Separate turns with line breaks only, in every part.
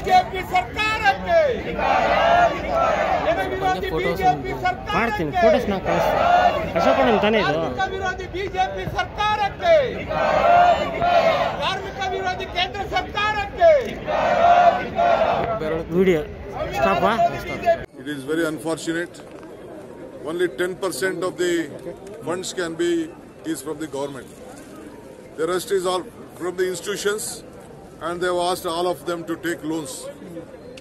ವಿರೋಧಿ ಬಿಜೆಪಿ ಸರ್ಕಾರಕ್ಕೆ ಜನ ವಿರೋಧಿ ಬಿಜೆಪಿ
ಮಾಡ್ತೀನಿ
ಸರ್ಕಾರಕ್ಕೆ
ಫೋಟೋಸ್ ನಾ ಕಳಿಸ್ತೀನಿ ಅಶೋಕಣ್ಣನ ತಾನೇ ಇದು
ಕಾರ್ಮಿಕ ವಿರೋಧಿ ಬಿಜೆಪಿ ಸರ್ಕಾರಕ್ಕೆ ಕಾರ್ಮಿಕ ವಿರೋಧಿ ಕೇಂದ್ರ ಸರ್ಕಾರಕ್ಕೆ
video ಸ್ಟಾಪಾ
It is very unfortunate. Only 10% of the funds can be is from the government. The rest is all from the institutions, and they have asked all of them to take loans.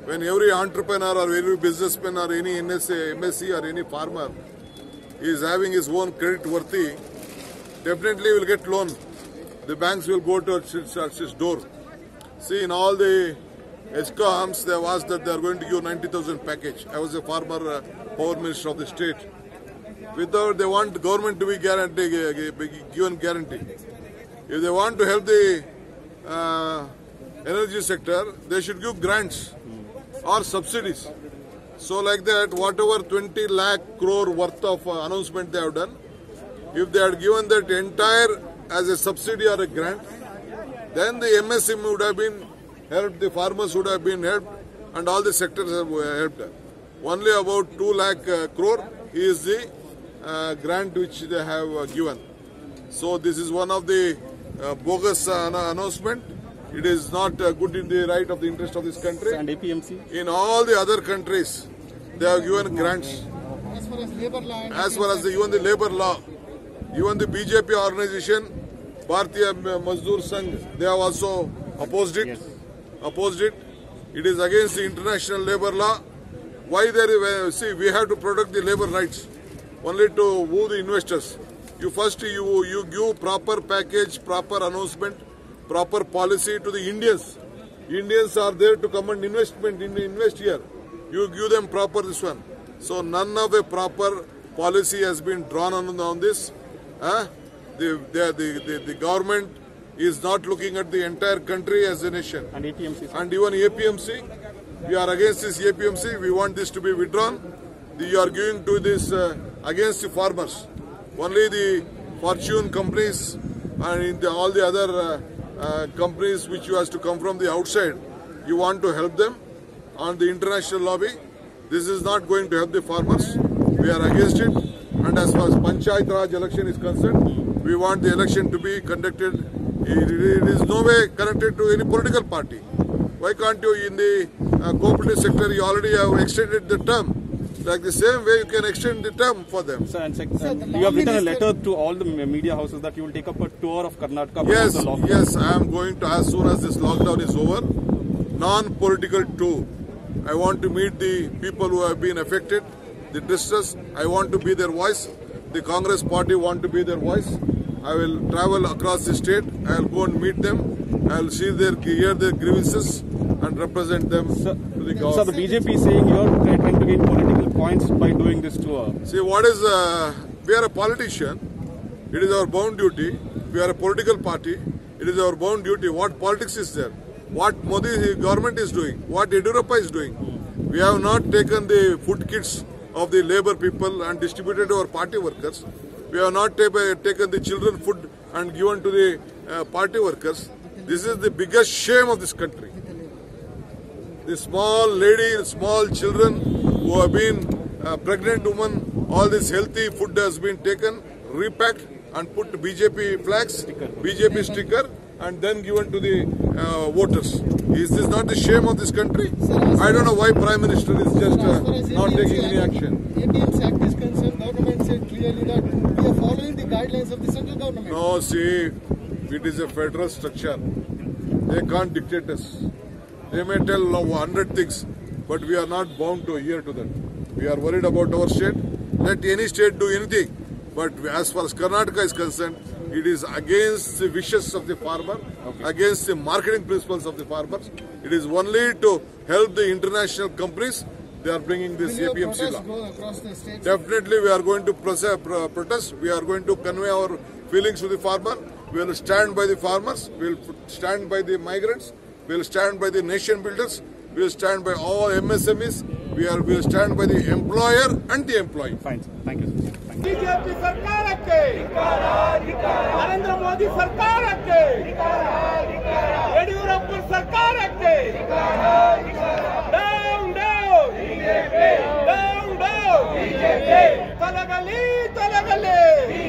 When every entrepreneur or every businessman or any NSA, MSc or any farmer is having his own credit worthy, definitely will get loan. The banks will go to his, door. See, in all the ESCOMs, they have asked that they are going to give 90,000 package. I was a former uh, power minister of the state. Without, they want government to be guarantee, given guarantee. If they want to help the uh, energy sector, they should give grants or subsidies. So like that, whatever 20 lakh crore worth of uh, announcement they have done, if they had given that entire as a subsidy or a grant, then the MSM would have been helped, the farmers would have been helped, and all the sectors have uh, helped. Only about 2 lakh uh, crore is the uh, grant which they have uh, given. So this is one of the uh, bogus uh, anno- announcement. It is not uh, good in the right of the interest of this country.
and APMC.
In all the other countries, they have given grants.
As far as labor law and
As far as the, even the labor law, even the BJP organization, Bharatiya Mazdoor Sangh, they have also opposed it. Opposed it. It is against the international labor law. Why there? is- See, we have to protect the labor rights. Only to woo the investors. You first you you give proper package, proper announcement, proper policy to the Indians. Indians are there to come and investment in invest here. You give them proper this one. So none of a proper policy has been drawn on, on this. Huh? The, the, the, the, the government is not looking at the entire country as a nation.
And APMC.
And even APMC, we are against this APMC. We want this to be withdrawn. We are giving to this uh, against the farmers. Only the fortune companies and in the, all the other uh, uh, companies which you has to come from the outside, you want to help them on the international lobby. This is not going to help the farmers. We are against it. And as far as Panchayat Raj election is concerned, we want the election to be conducted. It, it is no way connected to any political party. Why can't you, in the uh, cooperative sector, you already have extended the term. Like the same way, you can extend the term for them.
Sir, and sec-
Sir, the
you have written a letter to all the media houses that you will take up a tour of Karnataka.
Yes,
the
yes, I am going to, as soon as this lockdown is over, non-political tour. I want to meet the people who have been affected, the distress. I want to be their voice. The Congress party want to be their voice. I will travel across the state. I will go and meet them. I will see their, hear their grievances and represent them
Sir,
to the
so the. BJP is saying you are trying to gain political points by doing this tour.
See, what is, uh, we are a politician. It is our bound duty. We are a political party. It is our bound duty. What politics is there? What Modi government is doing? What Yediyurappa is doing? We have not taken the food kits of the labor people and distributed to our party workers. We have not ta- taken the children food and given to the uh, party workers. This is the biggest shame of this country the small lady, small children who have been uh, pregnant women, all this healthy food has been taken, repacked and put BJP flags, BJP sticker and then given to the uh, voters. Is this not the shame of this country? I don't know why Prime Minister is just uh,
As far as
not taking any action.
APMC Act is concerned, government said clearly that we are following the guidelines of the central government.
No, see, it is a federal structure. They can't dictate us. They may tell a hundred things, but we are not bound to adhere to that. We are worried about our state. Let any state do anything. But as far as Karnataka is concerned, it is against the wishes of the farmer, against the marketing principles of the farmers. It is only to help the international companies. They are bringing this
Will
APMC law.
across the states?
Definitely, we are going to protest. We are going to convey our feelings to the farmer. We will stand by the farmers. We will stand by the migrants. We will stand by the nation builders. We will stand by all MSMEs. We are we will stand by the employer and the employee.
Fine, sir. Thank you, sir. Thank you.
BJP ಸರ್ಕಾರಕ್ಕೆ ನರೇಂದ್ರ ಮೋದಿ ಸರ್ಕಾರಕ್ಕೆ ಯಡಿಯೂರಪ್ಪ ಸರ್ಕಾರಕ್ಕೆ down down down down ತೊಲಗಲಿ ತೊಲಗಲಿ ತೊಲಗಲಿ